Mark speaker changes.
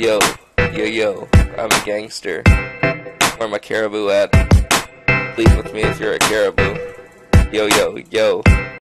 Speaker 1: Yo, yo, yo, I'm a gangster. Where my caribou at? Leave with me if you're a caribou. Yo, yo, yo.